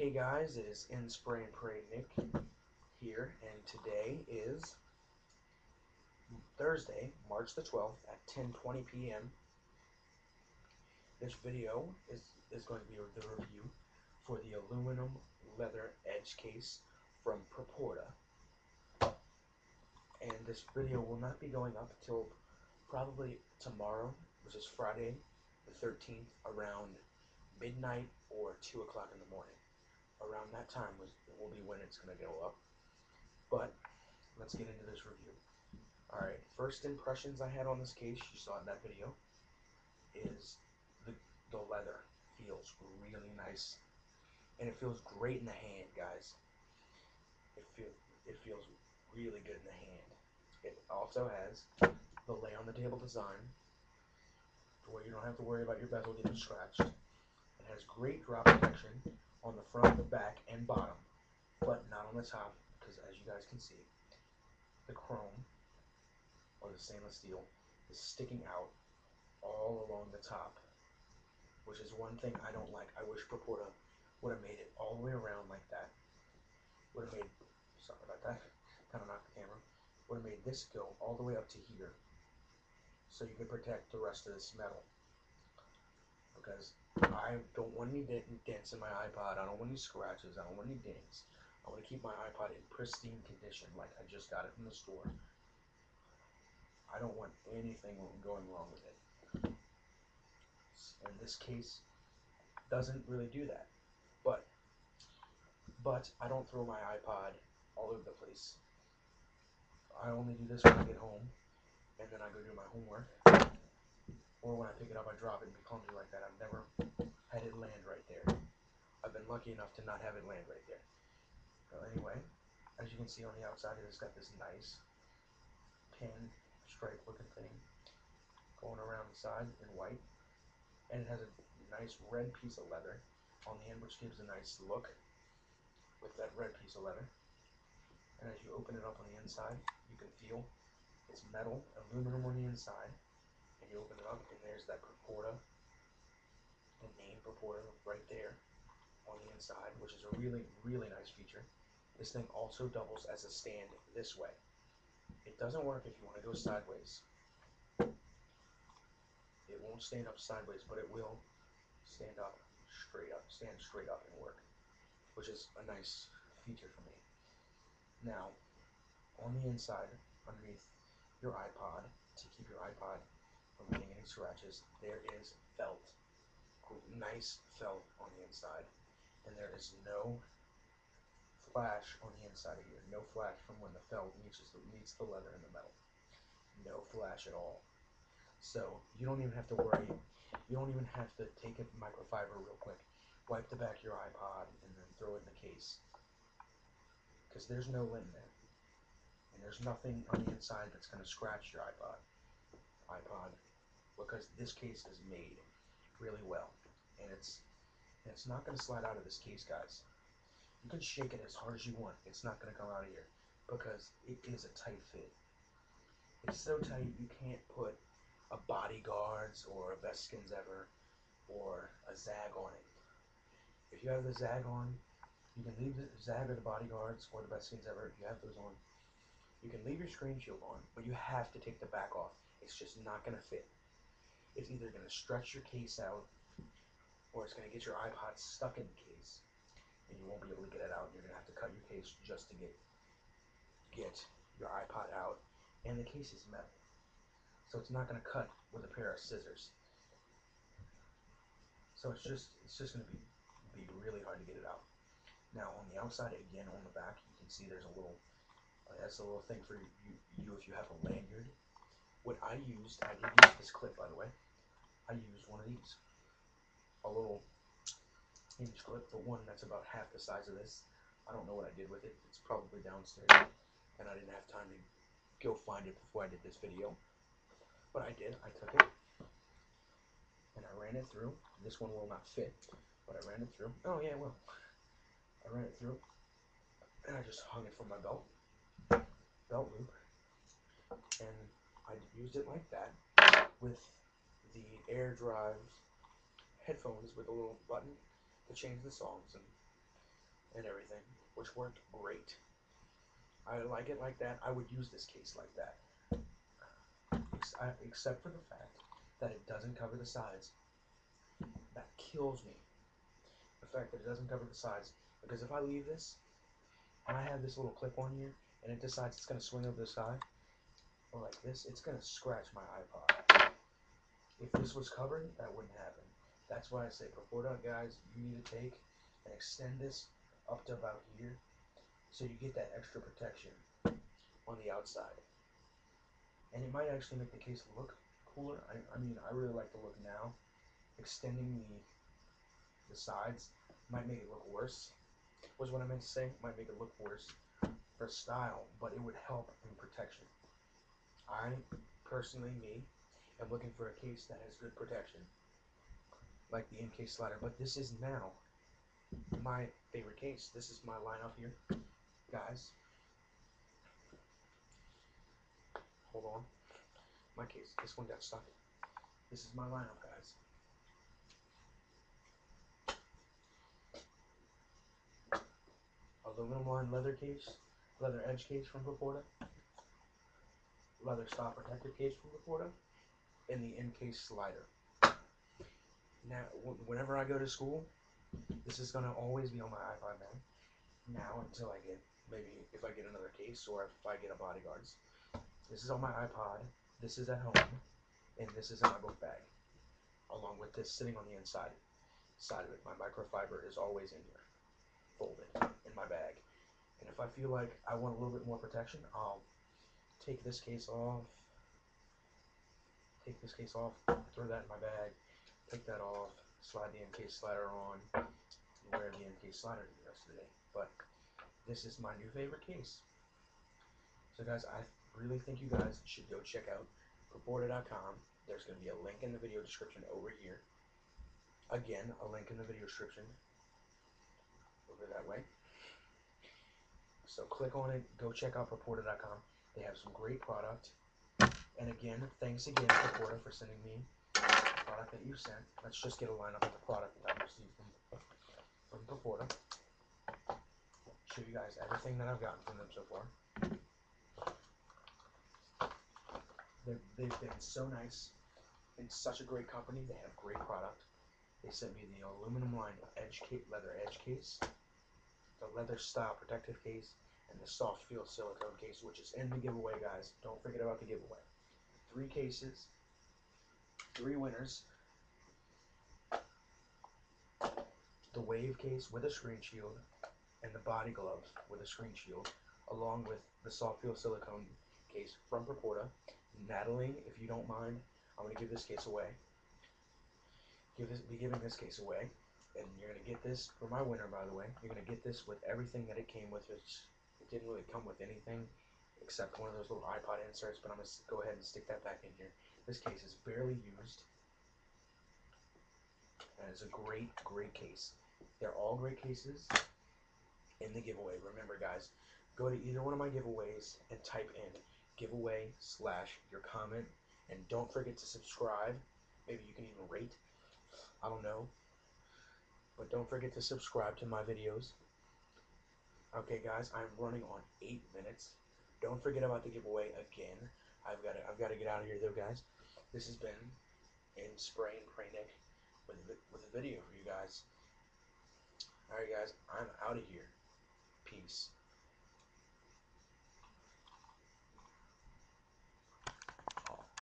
Hey guys, it is In Spray and Pray Nick here, and today is Thursday, March the 12th at 10:20 p.m. This video is is going to be the review for the aluminum leather edge case from Proporta. And this video will not be going up until probably tomorrow, which is Friday the 13th, around midnight or 2 o'clock in the morning. Around that time was, will be when it's going to go up. But let's get into this review. Alright, first impressions I had on this case, you saw in that video, is the, the leather feels really nice. And it feels great in the hand, guys. It, feel, it feels really good in the hand. It also has the lay on the table design, where you don't have to worry about your bezel getting scratched. It has great drop protection on the front, the back, and bottom, but not on the top, because as you guys can see, the chrome or the stainless steel is sticking out all along the top, which is one thing I don't like. I wish Proporta would have made it all the way around like that. Would have made, sorry about that, kind of knocked the camera. Would have made this go all the way up to here, so you could protect the rest of this metal. Because I don't want any dents in my iPod. I don't want any scratches. I don't want any dings. I want to keep my iPod in pristine condition, like I just got it from the store. I don't want anything going wrong with it. In this case, doesn't really do that. But, but I don't throw my iPod all over the place. I only do this when I get home, and then I go do my homework. Or when I pick it up, I drop it and be clumsy like that. I've never had it land right there. I've been lucky enough to not have it land right there. Well, anyway, as you can see on the outside, it's got this nice pin stripe looking thing going around the side in white. And it has a nice red piece of leather on the end, which gives a nice look with that red piece of leather. And as you open it up on the inside, you can feel it's metal, aluminum on the inside. And you open it up, and there's that Proporta, the name Proporta right there on the inside, which is a really, really nice feature. This thing also doubles as a stand this way. It doesn't work if you want to go sideways. It won't stand up sideways, but it will stand up straight up, stand straight up and work, which is a nice feature for me. Now, on the inside, underneath your iPod, to keep your iPod from getting any scratches, there is felt, nice felt on the inside, and there is no flash on the inside of here. No flash from when the felt meets the, meets the leather and the metal. No flash at all. So you don't even have to worry. You don't even have to take a microfiber real quick, wipe the back of your iPod, and then throw it in the case. Because there's no lint there. And there's nothing on the inside that's going to scratch your iPod. iPod. Because this case is made really well. And it's, it's not going to slide out of this case, guys. You can shake it as hard as you want. It's not going to come out of here because it is a tight fit. It's so tight you can't put a BodyGuardz or a best skins ever or a Zagg on it. If you have the Zagg on, you can leave the Zagg or the BodyGuardz or the best skins ever. If you have those on, you can leave your screen shield on, but you have to take the back off. It's just not going to fit. It's either going to stretch your case out or it's going to get your iPod stuck in the case and you won't be able to get it out. You're gonna have to cut your case just to get get your iPod out, and the case is metal, so it's not gonna cut with a pair of scissors. So it's just it's just gonna be be really hard to get it out. Now on the outside, again on the back, you can see there's a little uh, that's a little thing for you, you if you have a lanyard. What I used, I did use this clip by the way. I used one of these, a little inch clip, the one that's about half the size of this. I don't know what I did with it. It's probably downstairs, and I didn't have time to go find it before I did this video. But I did. I took it, and I ran it through. This one will not fit, but I ran it through. Oh yeah, well, I ran it through, and I just hung it from my belt, belt loop, and I used it like that with the AirDrive headphones with a little button to change the songs and and everything, which worked great. I like it like that. I would use this case like that, Ex- I- except for the fact that it doesn't cover the sides. That kills me. The fact that it doesn't cover the sides, because if I leave this and I have this little clip on here, and it decides it's gonna swing over the side, or like this, it's gonna scratch my iPod. If this was covered, that wouldn't happen. That's why I say, before that, guys, you need to take and extend this up to about here, so you get that extra protection on the outside. And it might actually make the case look cooler. I, I mean, I really like the look now. Extending the the sides might make it look worse. Was what I meant to say. Might make it look worse for style, but it would help in protection. I personally, me, am looking for a case that has good protection, like the MK slider. But this is now my favorite case. This is my lineup here, guys. Hold on, my case. This one got stuck. This is my lineup, guys. Aluminum line leather case, leather edge case from Proporta, leather stop protective case from Proporta, and the MK slider. Now, wh- whenever I go to school, this is gonna always be on my iPod now. Now until I get maybe if I get another case or if I get a BodyGuardz. This is on my iPod. This is at home, and this is in my book bag, along with this sitting on the inside side of it. My microfiber is always in here, folded in my bag. And if I feel like I want a little bit more protection, I'll take this case off. Take this case off, throw that in my bag, take that off, slide the MK slider on, and wear the MK slider the rest of the day. But this is my new favorite case. So guys, I really think you guys should go check out Proporta.com. There's going to be a link in the video description over here. Again, a link in the video description over that way. So click on it, go check out Proporta.com. They have some great product. And again, thanks again, Proporta, for sending me the product that you sent. Let's just get a lineup of the product that I received from, from Proporta. Show you guys everything that I've gotten from them so far. They've, they've been so nice and such a great company. They have great product. They sent me the aluminum lined edge case, leather edge case, the leather style protective case, and the soft feel silicone case, which is in the giveaway, guys. Don't forget about the giveaway. Three cases, three winners. The wave case with a screen shield, and the body glove with a screen shield, along with the soft feel silicone case from Proporta. Natalie, if you don't mind, I'm gonna give this case away. Give this, be giving this case away, and you're gonna get this for my winner, by the way. You're gonna get this with everything that it came with, which it didn't really come with anything except one of those little iPod inserts. But I'm gonna go ahead and stick that back in here. This case is barely used, and it's a great, great case. They're all great cases in the giveaway. Remember, guys, go to either one of my giveaways and type in giveaway slash your comment, and don't forget to subscribe. Maybe you can even rate. I don't know. But don't forget to subscribe to my videos. Okay, guys, I'm running on eight minutes. Don't forget about the giveaway again. I've got to, I've got to get out of here though, guys. This has been in Spray and Pray Nick with with a video for you guys. All right, guys, I'm out of here. Peace.